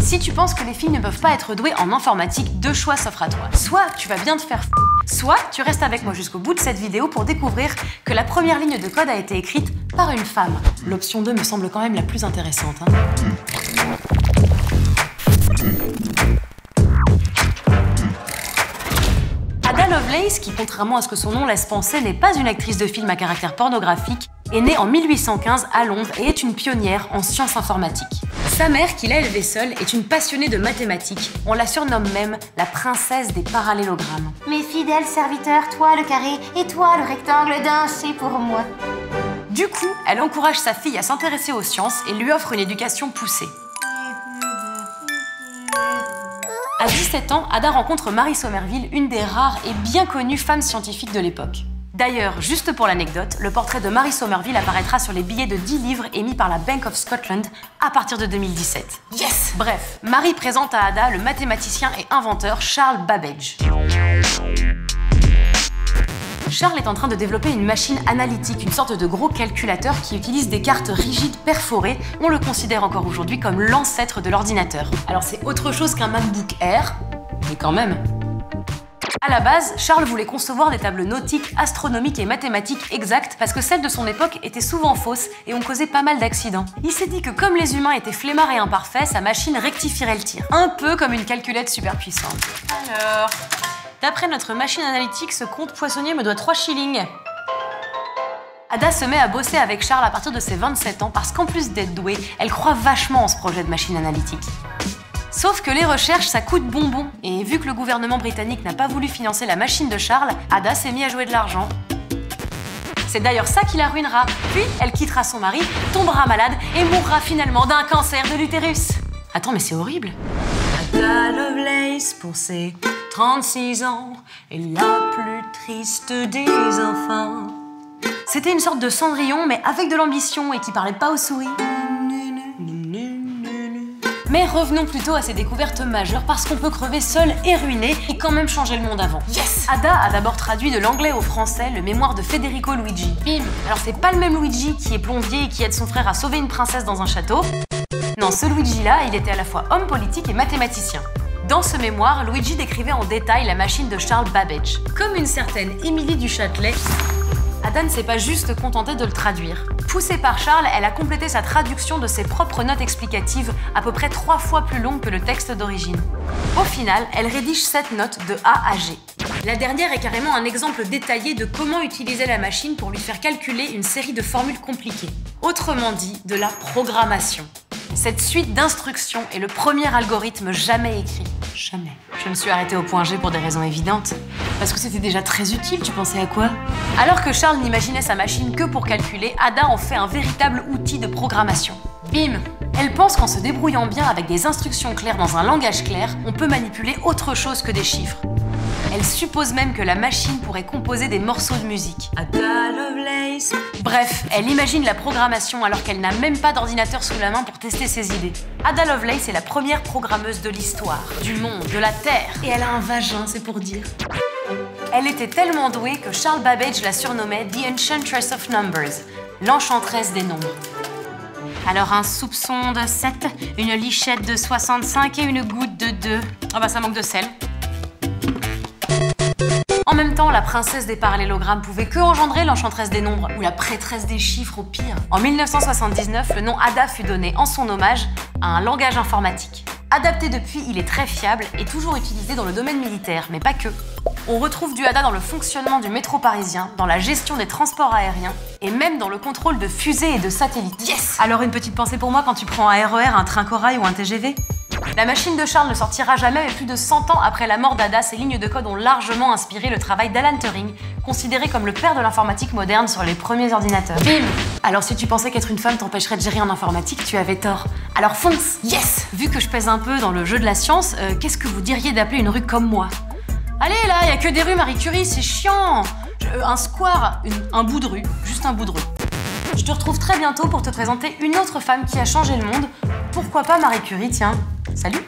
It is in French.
Si tu penses que les filles ne peuvent pas être douées en informatique, deux choix s'offrent à toi. Soit tu vas bien te faire f... soit tu restes avec moi jusqu'au bout de cette vidéo pour découvrir que la première ligne de code a été écrite par une femme. L'option 2 me semble quand même la plus intéressante. hein. Ada Lovelace, qui contrairement à ce que son nom laisse penser, n'est pas une actrice de film à caractère pornographique, est née en 1815 à Londres et est une pionnière en sciences informatiques. Sa mère, qui l'a élevée seule, est une passionnée de mathématiques. On la surnomme même la princesse des parallélogrammes. Mes fidèles serviteurs, toi le carré et toi le rectangle, dansez pour moi. Du coup, elle encourage sa fille à s'intéresser aux sciences et lui offre une éducation poussée. À 17 ans, Ada rencontre Marie Somerville, une des rares et bien connues femmes scientifiques de l'époque. D'ailleurs, juste pour l'anecdote, le portrait de Marie Somerville apparaîtra sur les billets de 10 livres émis par la Bank of Scotland à partir de 2017. Yes Bref, Marie présente à Ada le mathématicien et inventeur Charles Babbage. Charles est en train de développer une machine analytique, une sorte de gros calculateur qui utilise des cartes rigides perforées. On le considère encore aujourd'hui comme l'ancêtre de l'ordinateur. Alors c'est autre chose qu'un MacBook Air, mais quand même. À la base, Charles voulait concevoir des tables nautiques, astronomiques et mathématiques exactes parce que celles de son époque étaient souvent fausses et ont causé pas mal d'accidents. Il s'est dit que comme les humains étaient flemmards et imparfaits, sa machine rectifierait le tir. Un peu comme une calculette super puissante. Alors, d'après notre machine analytique, ce compte poissonnier me doit 3 shillings. Ada se met à bosser avec Charles à partir de ses 27 ans parce qu'en plus d'être douée, elle croit vachement en ce projet de machine analytique. Sauf que les recherches, ça coûte bonbon. Et vu que le gouvernement britannique n'a pas voulu financer la machine de Charles, Ada s'est mis à jouer de l'argent. C'est d'ailleurs ça qui la ruinera. Puis, elle quittera son mari, tombera malade et mourra finalement d'un cancer de l'utérus. Attends, mais c'est horrible. Ada Lovelace, pour ses 36 ans, est la plus triste des enfants. C'était une sorte de Cendrillon, mais avec de l'ambition et qui parlait pas aux souris. Mais revenons plutôt à ses découvertes majeures parce qu'on peut crever seul et ruiné et quand même changer le monde avant. Yes Ada a d'abord traduit de l'anglais au français le mémoire de Federico Luigi. Bim Alors c'est pas le même Luigi qui est plombier et qui aide son frère à sauver une princesse dans un château. Non, ce Luigi-là, il était à la fois homme politique et mathématicien. Dans ce mémoire, Luigi décrivait en détail la machine de Charles Babbage. Comme une certaine Émilie du Châtelet, Ada ne s'est pas juste contentée de le traduire. Poussée par Charles, elle a complété sa traduction de ses propres notes explicatives, à peu près trois fois plus longues que le texte d'origine. Au final, elle rédige cette note de A à G. La dernière est carrément un exemple détaillé de comment utiliser la machine pour lui faire calculer une série de formules compliquées. Autrement dit, de la programmation. Cette suite d'instructions est le premier algorithme jamais écrit. Jamais. Je me suis arrêtée au point G pour des raisons évidentes. Parce que c'était déjà très utile, tu pensais à quoi? Alors que Charles n'imaginait sa machine que pour calculer, Ada en fait un véritable outil de programmation. Bim Elle pense qu'en se débrouillant bien avec des instructions claires dans un langage clair, on peut manipuler autre chose que des chiffres. Elle suppose même que la machine pourrait composer des morceaux de musique. Ada Lovelace. Bref, elle imagine la programmation alors qu'elle n'a même pas d'ordinateur sous la main pour tester ses idées. Ada Lovelace est la première programmeuse de l'histoire, du monde, de la Terre. Et elle a un vagin, c'est pour dire. Elle était tellement douée que Charles Babbage la surnommait The Enchantress of Numbers, l'enchanteresse des nombres. Alors un soupçon de 7, une lichette de 65 et une goutte de 2. Ah bah ça manque de sel. En même temps, la princesse des parallélogrammes pouvait que engendrer l'enchanteresse des nombres, ou la prêtresse des chiffres au pire. En 1979, le nom Ada fut donné en son hommage à un langage informatique. Adapté depuis, il est très fiable et toujours utilisé dans le domaine militaire, mais pas que. On retrouve du ADA dans le fonctionnement du métro parisien, dans la gestion des transports aériens et même dans le contrôle de fusées et de satellites. Yes Alors une petite pensée pour moi quand tu prends un RER, un train corail ou un TGV la machine de Charles ne sortira jamais, mais plus de 100 ans après la mort d'Ada, ces lignes de code ont largement inspiré le travail d'Alan Turing, considéré comme le père de l'informatique moderne sur les premiers ordinateurs. Bim Alors si tu pensais qu'être une femme t'empêcherait de gérer en informatique, tu avais tort. Alors fonce Yes Vu que je pèse un peu dans le jeu de la science, euh, qu'est-ce que vous diriez d'appeler une rue comme moi? Allez là, y a que des rues Marie Curie, c'est chiant Je- Un square, un bout de rue, juste un bout de rue. Je te retrouve très bientôt pour te présenter une autre femme qui a changé le monde. Pourquoi pas Marie Curie, tiens. Salut